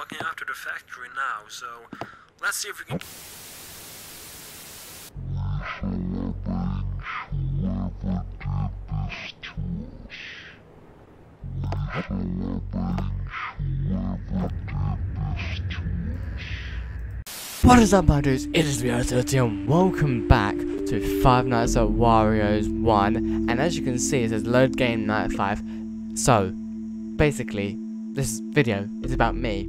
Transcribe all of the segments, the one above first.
walking out to the factory now, so let's see if we can. What is up my dudes, it is Rio30 and welcome back to Five Nights at Wario's 1 and as you can see it says load game night 5 so basically this video is about me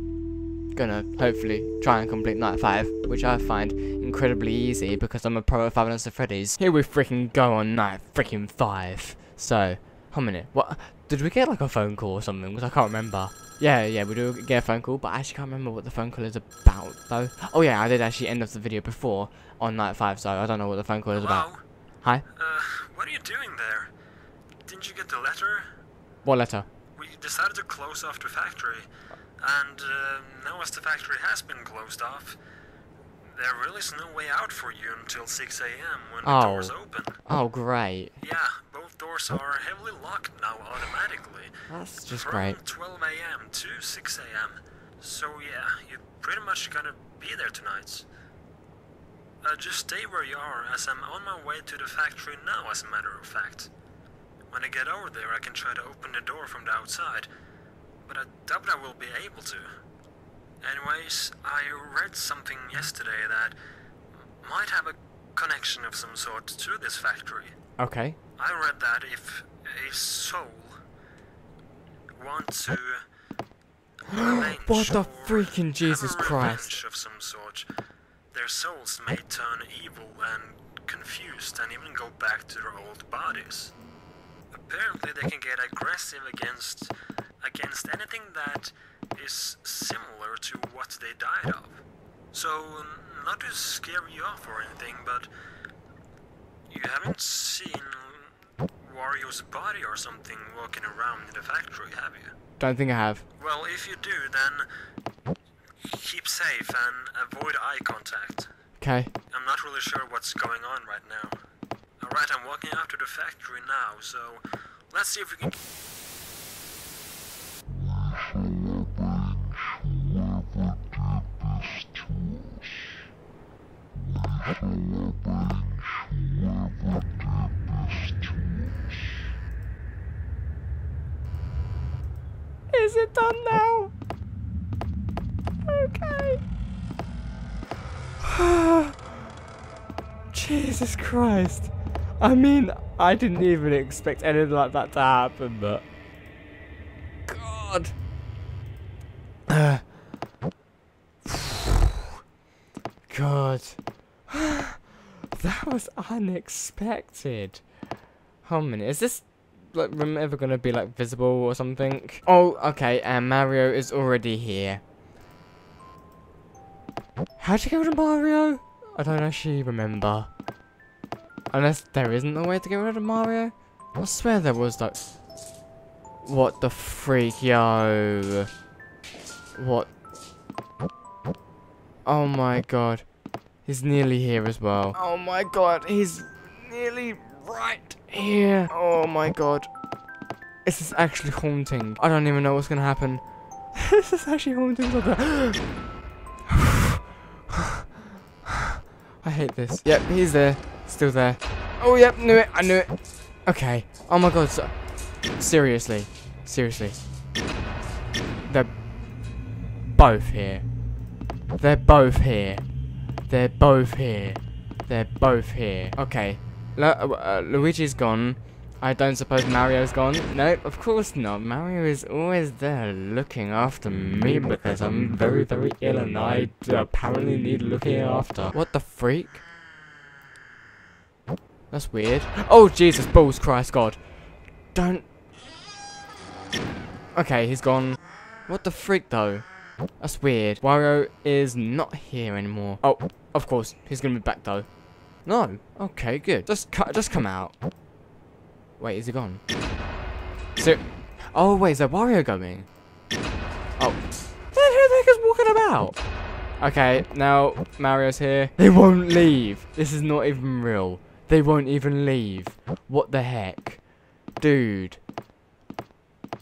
gonna hopefully try and complete night 5 which I find incredibly easy because I'm a pro at Five Nights at Freddy's here we freaking go on night freaking 5 so, how many, what, did we get like a phone call or something because I can't remember yeah, yeah, we do get a phone call, but I actually can't remember what the phone call is about, though. Oh yeah, I did actually end up the video before on night 5, so I don't know what the phone call is about. Hello? Hi? Uh, what are you doing there? Didn't you get the letter? What letter? We decided to close off the factory, and uh, now as the factory has been closed off, there really is no way out for you until 6 a.m. when the Oh. doors open. Oh, great. Yeah, both doors are heavily locked now automatically. That's just from great. 12 a.m. to 6 a.m. So yeah, you're pretty much gonna be there tonight. Uh, just stay where you are, as I'm on my way to the factory now, as a matter of fact. When I get over there, I can try to open the door from the outside, but I doubt I will be able to. Anyways, I read something yesterday that might have a connection of some sort to this factory. Okay. I read that if a soul wants to What the freaking Jesus Christ. of some sort, their souls may turn evil and confused and even go back to their old bodies. Apparently, they can get aggressive against against anything that is similar to what they died of. So, not to scare you off or anything, but you haven't seen Wario's body or something walking around in the factory, have you? Don't think I have. Well, if you do, then keep safe and avoid eye contact. Okay. I'm not really sure what's going on right now. Alright, I'm walking out to the factory now, so let's see if we can. Done now? Okay. Jesus Christ. I mean, I didn't even expect anything like that to happen, but. God. God. that was unexpected. How many? Is this like ever gonna be like visible or something? Oh, okay. And Mario is already here. How'd you get rid of Mario? I don't actually remember. Unless there isn't a way to get rid of Mario. I swear there was like. What the freak, yo? What? Oh my god. He's nearly here as well. Oh my god, he's nearly right here. Oh my god. This is actually haunting. I don't even know what's gonna happen. this is actually haunting. I hate this. Yep, he's there. Still there. Oh, yep, knew it. I knew it. Okay. Oh my god. So seriously. Seriously. They're both here. They're both here. They're both here. They're both here. Okay. Uh, Luigi's gone. I don't suppose Mario's gone. No, of course not. Mario is always there looking after me because I'm very, very ill and I apparently need looking after. What the freak? That's weird. Oh, Jesus, balls, Christ, God. Don't. Okay, he's gone. What the freak, though? That's weird. Wario is not here anymore. Oh, of course, he's gonna be back, though. No. Okay, good. Just, just come out. Wait, is he gone? So, oh wait, is there Wario going? Oh, who the heck is walking about? Okay, now Mario's here. They won't leave. This is not even real. They won't even leave. What the heck, dude?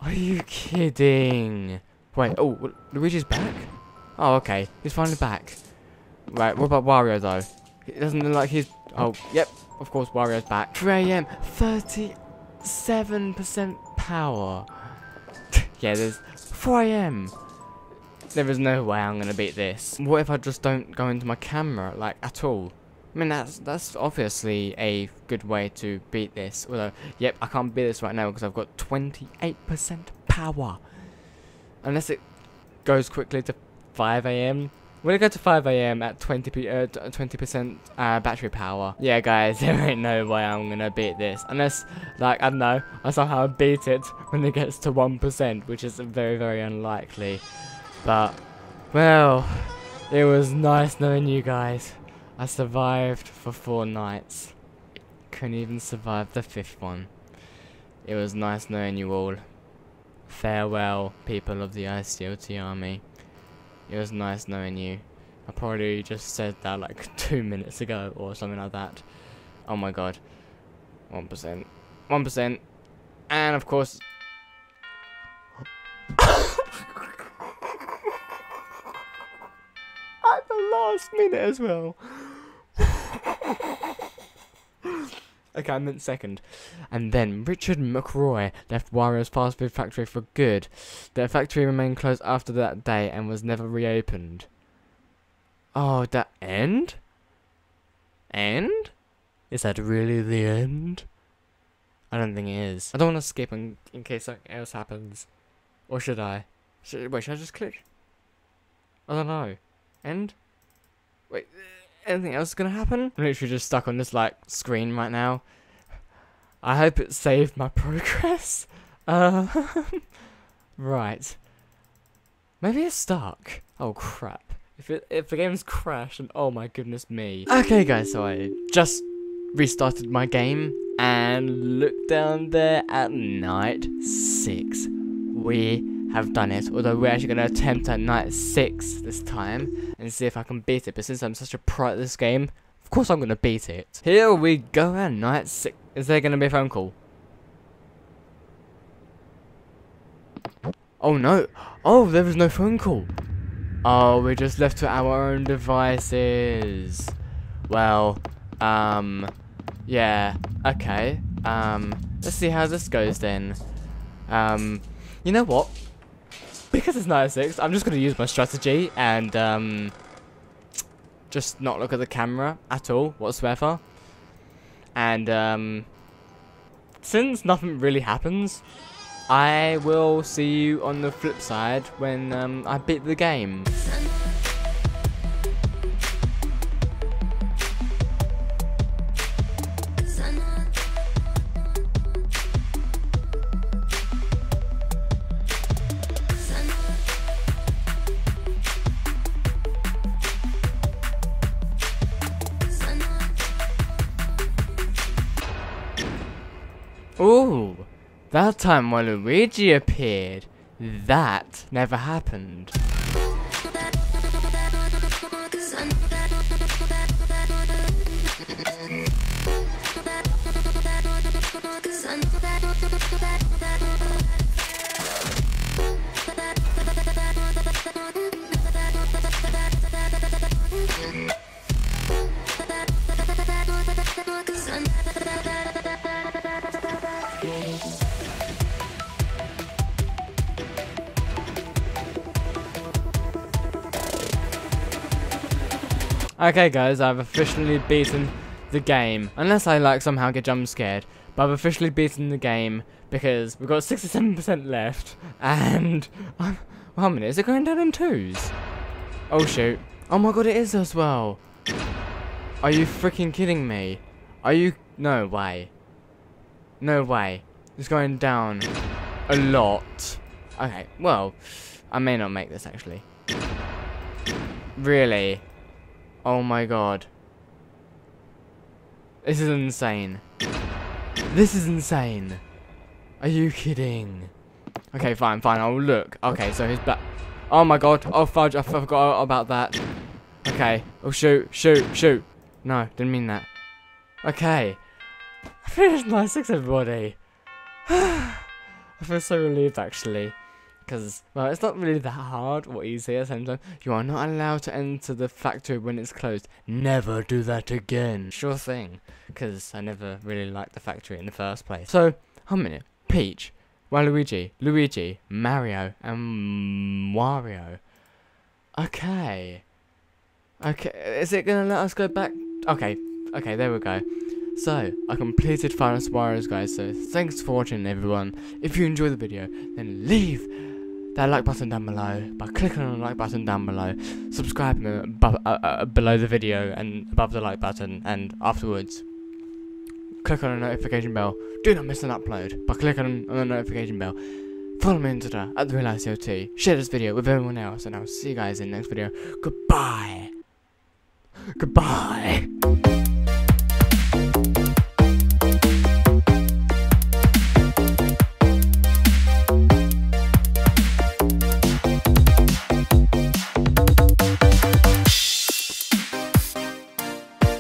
Are you kidding? Wait, oh, Luigi's back. Oh, okay. He's finally back. Right, what about Wario, though? It doesn't look like he's... Oh, yep. Of course, Wario's back. 3 a.m. 37% power. yeah, there's 4 a.m. There is no way I'm going to beat this. What if I just don't go into my camera, like, at all? I mean, that's that's obviously a good way to beat this. Although, yep, I can't beat this right now because I've got 28% power. Unless it goes quickly to 5 Will it go to 5 a.m. at 20 percent uh, uh, battery power? Yeah, guys, there ain't no way I'm gonna beat this unless, like, I don't know, I somehow beat it when it gets to 1%, which is very, very unlikely. But, well, it was nice knowing you guys. I survived for four nights. Couldn't even survive the fifth one. It was nice knowing you all. Farewell, people of the iSeeLT army. It was nice knowing you. I probably just said that like two minutes ago or something like that. Oh my god. 1%. 1%. And of course... At the last minute as well. Okay, I meant second. And then Richard McRoy left Wario's fast food factory for good. The factory remained closed after that day and was never reopened. Oh, that end? End? Is that really the end? I don't think it is. I don't want to skip in, in case something else happens. Or should I? Should, wait, should I just click? I don't know. End? Wait anything else gonna happen? I'm literally just stuck on this like screen right now. I hope it saved my progress. Uh, right. Maybe it's stuck. Oh crap. If it if the game's crashed and oh my goodness me. Okay guys, so I just restarted my game and look down there at night six. We have done it, although we're actually going to attempt at night 6 this time, and see if I can beat it, but since I'm such a pro at this game, of course I'm going to beat it. Here we go at night 6. Is there going to be a phone call? Oh no, oh there was no phone call. Oh, we're just left to our own devices. Well, um, yeah, okay. Um, let's see how this goes then. Um, you know what? Because it's 96, I'm just going to use my strategy and um, just not look at the camera at all whatsoever. And um, since nothing really happens, I will see you on the flip side when um, I beat the game. Ooh, that time when Luigi appeared, that never happened. Okay guys, I've officially beaten the game. Unless I like somehow get jump scared. But I've officially beaten the game because we've got 67% left. And, many? Is it going down in twos? Oh shoot. Oh my god, it is as well. Are you freaking kidding me? Are you, no way. No way. It's going down a lot. Okay, well, I may not make this actually. Really? Oh my god. This is insane. This is insane. Are you kidding? Okay, fine, fine, I'll look. Okay, so he's back. Oh my god. Oh, fudge, I forgot about that. Okay. Oh, shoot, shoot, shoot. No, didn't mean that. Okay. I finished my six, everybody. I feel so relieved, actually. Because, well, it's not really that hard or easy at the same time. You are not allowed to enter the factory when it's closed. Never do that again. Sure thing. Because I never really liked the factory in the first place. So, a minute. Peach, Waluigi, Luigi, Mario, and Wario. Okay. Okay, is it gonna let us go back? Okay, okay, there we go. So, I completed Final Warriors, guys, so thanks for watching, everyone. If you enjoyed the video, then leave that like button down below by clicking on the like button down below, subscribe above, uh, uh, below the video and above the like button, and afterwards, click on the notification bell. Do not miss an upload by clicking on the notification bell. Follow me on Twitter at the Real iSeeLT. Share this video with everyone else, and I'll see you guys in the next video. Goodbye. Goodbye.